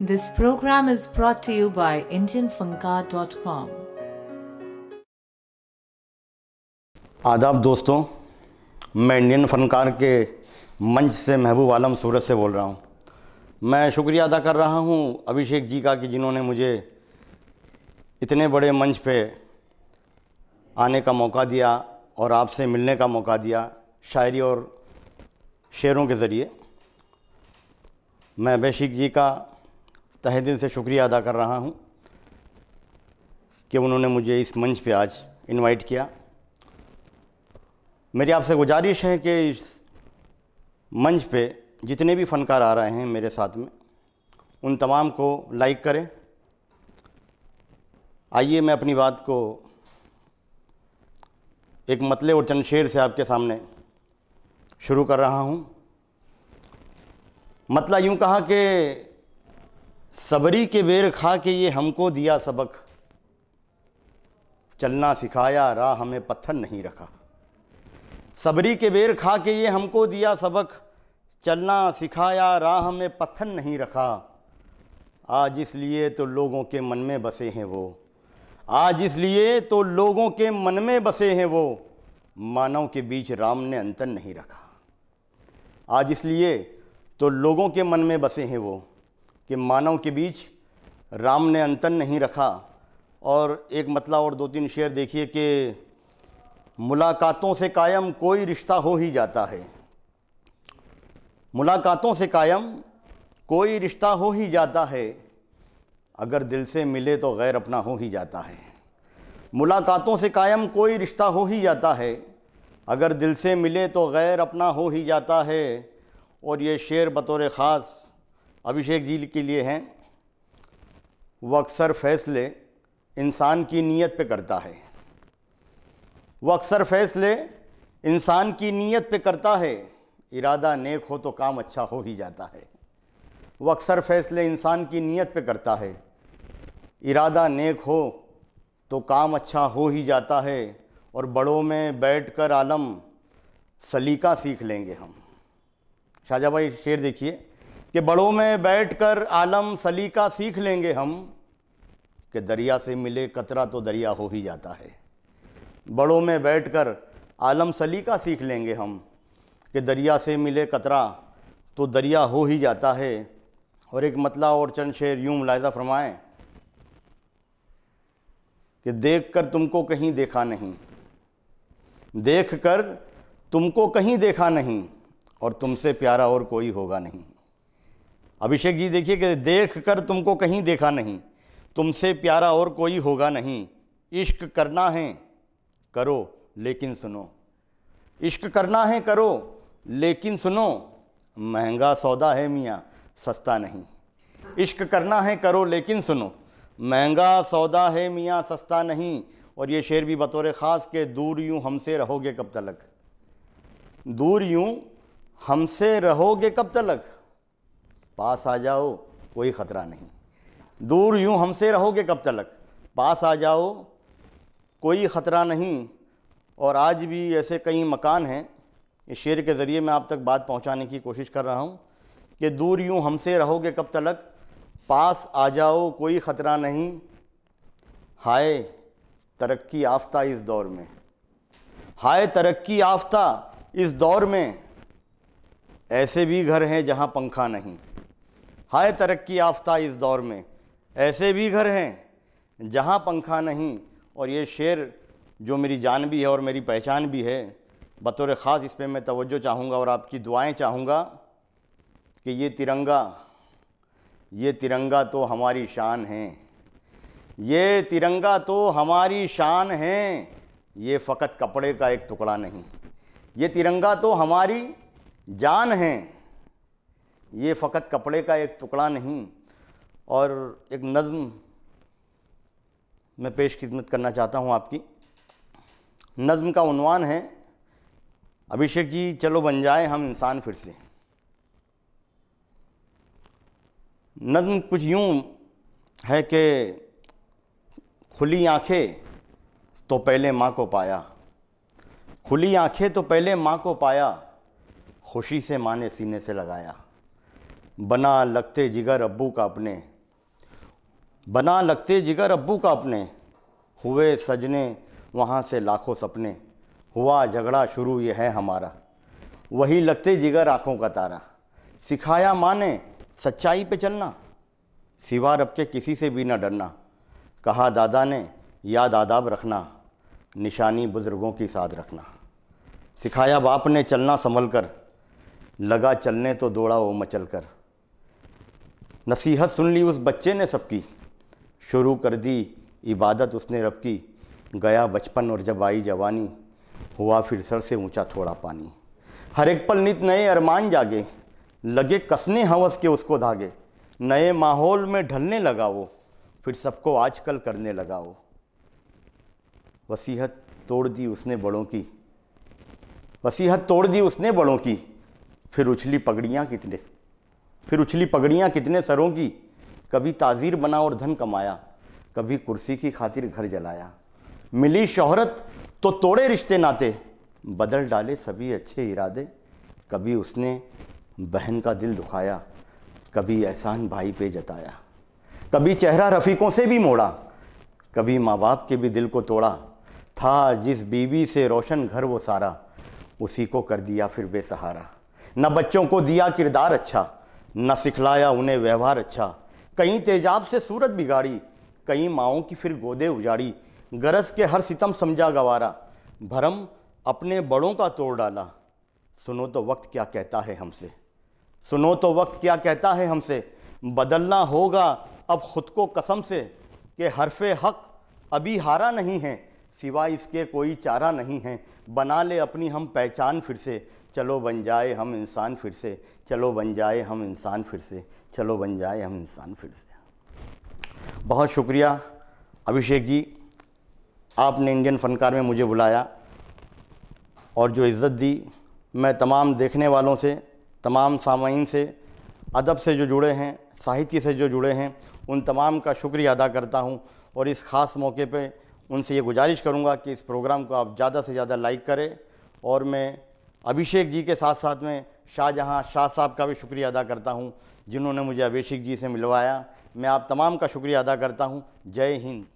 This program is brought to you by IndianFunka.com. आदाब दोस्तों, मैं इंडियन फनकार के मंच से महबूब आलम सूरत से बोल रहा हूँ मैं शुक्रिया अदा कर रहा हूँ अभिषेक जी का कि जिन्होंने मुझे इतने बड़े मंच पे आने का मौका दिया और आपसे मिलने का मौका दिया शायरी और शेरों के ज़रिए मैं अभिषेक जी का तहे दिल से शुक्रिया अदा कर रहा हूँ कि उन्होंने मुझे इस मंच पे आज इनवाइट किया। मेरी आपसे गुजारिश है कि इस मंच पे जितने भी फ़नकार आ रहे हैं मेरे साथ में, उन तमाम को लाइक करें। आइए मैं अपनी बात को एक मतले और चंद शेर से आपके सामने शुरू कर रहा हूँ। मतला यूँ कहा कि सबरी के बेर खा के ये हमको दिया सबक। चलना सिखाया, राह हमें पत्थर नहीं रखा। सबरी के बेर खा के ये हमको दिया सबक। चलना सिखाया, राह में पत्थर नहीं रखा। आज इसलिए तो लोगों के मन में बसे हैं वो। आज इसलिए तो लोगों के मन में बसे हैं वो। मानव के बीच राम ने अंतर नहीं रखा। आज इसलिए तो लोगों के मन में बसे हैं वो। कि मानव के बीच राम ने अंतर नहीं रखा। और एक मतला और दो तीन शेर देखिए कि मुलाकातों से कायम कोई रिश्ता हो ही जाता है। मुलाकातों से कायम कोई रिश्ता हो ही जाता है, अगर दिल से मिले तो गैर अपना हो ही जाता है। मुलाकातों से कायम कोई रिश्ता हो ही जाता है, अगर दिल से मिले तो गैर अपना हो ही जाता है। और ये शेर बतौर ख़ास अभिषेक जी के लिए हैं वह अक्सर फैसले इंसान की नीयत पे करता है। वह अक्सर फैसले इंसान की नीयत पे करता है। इरादा नेक हो तो काम अच्छा हो ही जाता है। वह अक्सर फैसले इंसान की नीयत पे करता है। इरादा नेक हो तो काम अच्छा हो ही जाता है और बड़ों में बैठकर आलम, सलीका सीख लेंगे हम। शाहजहाँ भाई, शेर देखिए। कि बड़ों में बैठकर आलम सलीका सीख लेंगे हम, कि दरिया से मिले कतरा तो दरिया हो ही जाता है। बड़ों में बैठकर आलम सलीका सीख लेंगे हम, कि दरिया से मिले कतरा तो दरिया हो ही जाता है। और एक मतला और चंद शेर यूँ मुलायजा फरमाएँ कि देख कर तुमको कहीं देखा नहीं देख कर तुमको कहीं देखा नहीं, और तुमसे प्यारा और कोई होगा नहीं। अभिषेक जी, देखिए कि देख कर तुमको कहीं देखा नहीं, तुमसे प्यारा और कोई होगा नहीं। इश्क करना है, करो, लेकिन सुनो। इश्क करना है, करो, लेकिन सुनो। महँगा सौदा है मियाँ, सस्ता नहीं। इश्क करना है, करो, लेकिन सुनो। महँगा सौदा है मियाँ, सस्ता नहीं। और ये शेर भी बतौर ख़ास के, दूर यूँ हमसे रहोगे कब तलक? दूर यूँ हमसे रहोगे कब तलक? पास आ जाओ, कोई ख़तरा नहीं। दूर यूँ हमसे रहोगे कब तलक? पास आ जाओ, कोई ख़तरा नहीं। और आज भी ऐसे कई मकान हैं, इस शेर के ज़रिए मैं आप तक बात पहुँचाने की कोशिश कर रहा हूँ, कि दूर यूँ हमसे रहोगे कब तलक? पास आ जाओ, कोई ख़तरा नहीं। हाय, तरक्की याफ्ता इस दौर में। हाय, तरक्की याफ्ता इस दौर में। ऐसे भी घर हैं जहाँ पंखा नहीं। हाय तरक्की याफ्ता इस दौर में। ऐसे भी घर हैं, जहाँ पंखा नहीं, और ये शेर जो मेरी जान भी है और मेरी पहचान भी है, बतौर ख़ास इस पर मैं तवज्जो चाहूँगा और आपकी दुआएँ चाहूँगा कि ये तिरंगा ये तिरंगा तो हमारी शान है। ये तिरंगा तो हमारी शान है, ये फ़कत कपड़े का एक टुकड़ा नहीं। ये तिरंगा तो हमारी जान है। ये फ़कत कपड़े का एक टुकड़ा नहीं, और एक नज़म मैं पेश खिदमत करना चाहता हूँ आपकी। नज़म का उनवान है, अभिषेक जी चलो बन जाए हम इंसान फिर से। नज़म कुछ यूँ है कि खुली आँखें तो पहले माँ को पाया, खुली आँखें तो पहले माँ को पाया, खुशी से माँ ने सीने से लगाया। बना लगते जिगर अब्बू का अपने। बना लगते जिगर अब्बू का अपने। हुए सजने वहाँ से लाखों सपने। हुआ झगड़ा शुरू ये है हमारा। वही लगते जिगर आँखों का तारा। सिखाया माँ ने सच्चाई पे चलना। सिवा रब के किसी से भी ना डरना। कहा दादा ने, याद आदाब रखना। निशानी बुज़ुर्गों की साथ रखना। सिखाया बाप ने चलना संभल कर। लगा चलने तो दौड़ा वो मचल कर। नसीहत सुन ली उस बच्चे ने सबकी। शुरू कर दी, इबादत उसने रब की। गया बचपन और जब आई जवानी, हुआ फिर सर से ऊँचा थोड़ा पानी। हर एक पल नित नए अरमान जागे, लगे कसने हवस के उसको धागे। नए माहौल में ढलने लगा वो, फिर सबको आजकल करने लगा वो। वसीहत तोड़ दी उसने बड़ों की। वसीहत तोड़ दी उसने बड़ों की, फिर उछली पगड़ियाँ कितने फिर उछली पगड़ियाँ कितने सरों की, कभी ताज़ीर बना और धन कमाया, कभी कुर्सी की खातिर घर जलाया। मिली शोहरत तो तोड़े रिश्ते नाते, बदल डाले सभी अच्छे इरादे, कभी उसने बहन का दिल दुखाया, कभी एहसान भाई पे जताया। कभी चेहरा रफ़ीकों से भी मोड़ा, कभी माँ बाप के भी दिल को तोड़ा, था जिस बीवी से रोशन घर वो सारा, उसी को कर दिया फिर बेसहारा। न बच्चों को दिया किरदार अच्छा न सिखलाया उन्हें व्यवहार अच्छा। कहीं तेजाब से सूरत बिगाड़ी, कहीं माओं की फिर गोदे उजाड़ी। गरज के हर सितम समझा गवारा, भरम अपने बड़ों का तोड़ डाला। सुनो तो वक्त क्या कहता है हमसे। सुनो तो वक्त क्या कहता है हमसे। बदलना होगा अब ख़ुद को कसम से, कि हरफ हक अभी हारा नहीं है। सिवाय इसके कोई चारा नहीं है। बना ले अपनी हम पहचान फिर से। चलो बन जाए हम इंसान फिर से। चलो बन जाए हम इंसान फिर से। चलो बन जाए हम इंसान फिर से। बहुत शुक्रिया, अभिषेक जी। आपने इंडियन फ़नकार में मुझे बुलाया और जो इज़्ज़त दी, मैं तमाम देखने वालों से, तमाम सामीन से, अदब से जो जुड़े हैं, साहित्य से जो जुड़े हैं, उन तमाम का शुक्रिया अदा करता हूँ और इस ख़ास मौके पे उनसे ये गुजारिश करूँगा कि इस प्रोग्राम को आप ज़्यादा से ज़्यादा लाइक करें और मैं अभिषेक जी के साथ साथ में शाहजहाँ शाह साहब का भी शुक्रिया अदा करता हूँ, जिन्होंने मुझे अभिषेक जी से मिलवाया। मैं आप तमाम का शुक्रिया अदा करता हूँ। जय हिंद।